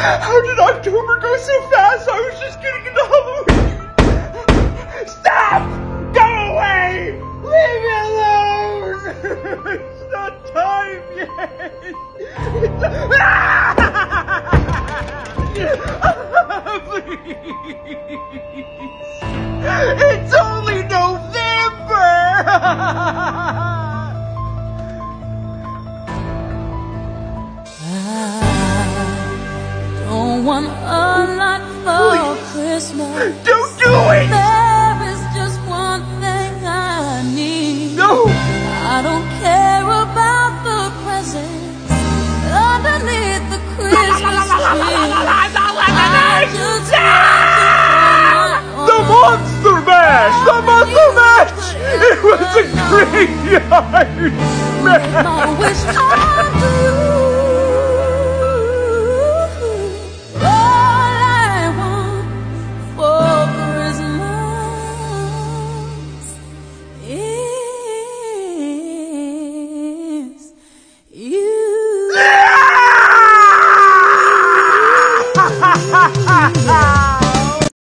How did October go so fast? I was just getting into Halloween. Stop! Go away! Leave me alone! it's not time yet. It's Please. It's only Want a lot for Christmas. Don't do it! There is just one thing I need. No! I don't care about the presents underneath the Christmas tree. I just want The you for my own. Monster Mash! The Monster Mash! It was a graveyard mash! ha ah, ha! Ah, ah.